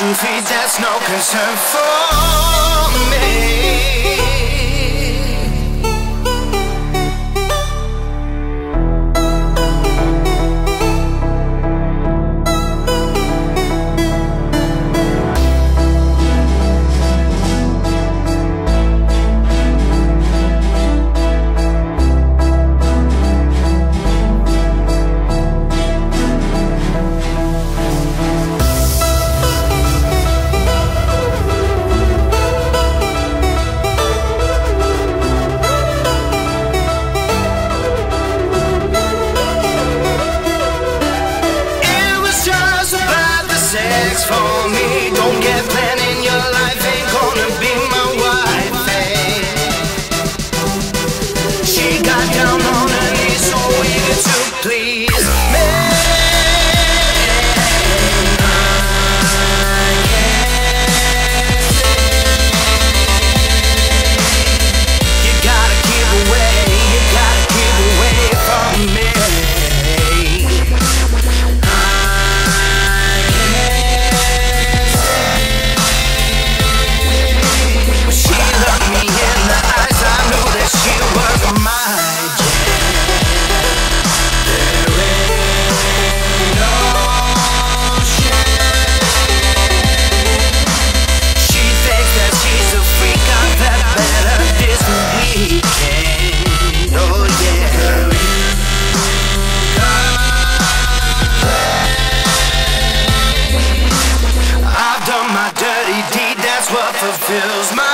feet, that's no concern for me. Sex for me. Don't get planning your life ain't gonna be my wife. eh? She got down on her knees so eager to please dirty deed, that's what fulfills my